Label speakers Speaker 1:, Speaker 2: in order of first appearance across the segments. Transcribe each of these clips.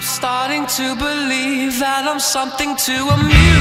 Speaker 1: I'm starting to believe that I'm something to amuse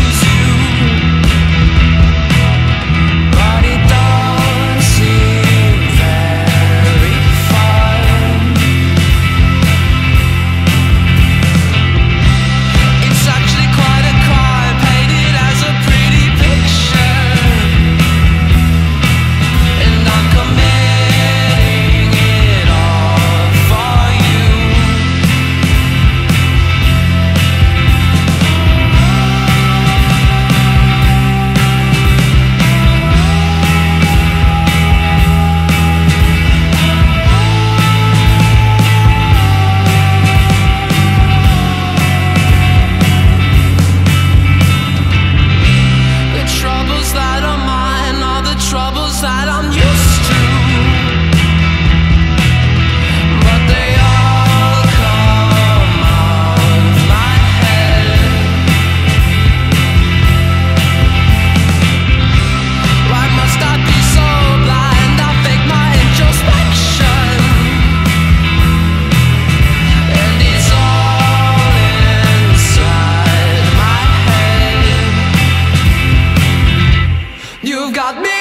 Speaker 1: You got me